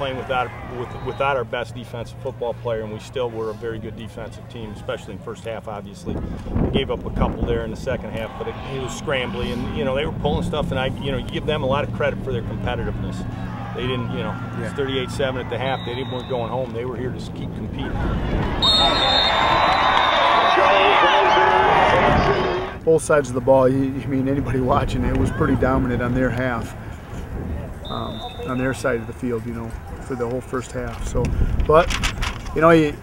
playing without with, without our best defensive football player, and we still were a very good defensive team, especially in the first half. Obviously, we gave up a couple there in the second half, but it, it was scrambly, and you know they were pulling stuff, and I you know you give them a lot of credit for their competitiveness. They didn't, you know, it's 38-7 at the half. They didn't weren't going home. They were here to keep competing. Both sides of the ball, you, I mean, anybody watching it was pretty dominant on their half, um, on their side of the field, you know, for the whole first half. So, but, you know, you,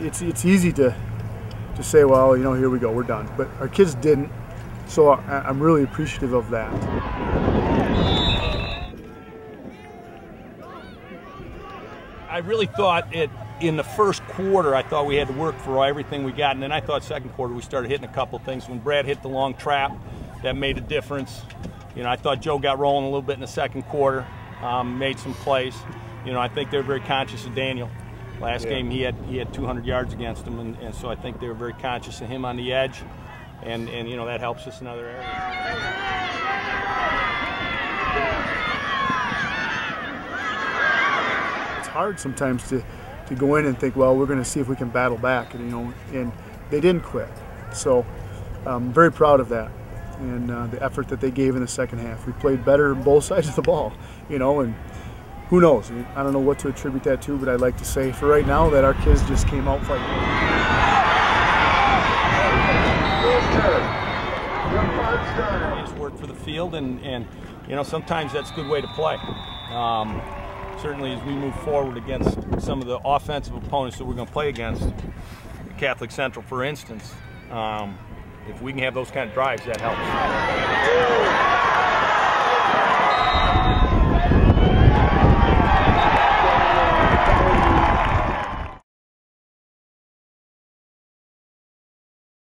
it's, it's easy to, to say, well, you know, here we go, we're done. But our kids didn't, so I, I'm really appreciative of that. I really thought it in the first quarter. I thought we had to work for everything we got, and then I thought second quarter we started hitting a couple things. When Brad hit the long trap, that made a difference. You know, I thought Joe got rolling a little bit in the second quarter, um, made some plays. You know, I think they're very conscious of Daniel. Last yeah. game he had he had 200 yards against him, and, and so I think they were very conscious of him on the edge, and and you know that helps us in other areas. It's hard sometimes to, to go in and think, well, we're going to see if we can battle back, and you know, and they didn't quit. So I'm very proud of that and uh, the effort that they gave in the second half. We played better both sides of the ball, you know, and who knows? I don't know what to attribute that to, but I'd like to say for right now that our kids just came out fighting. Just work for the field, and, and you know sometimes that's a good way to play. Um, certainly as we move forward against some of the offensive opponents that we're going to play against, Catholic Central, for instance, um, if we can have those kind of drives, that helps.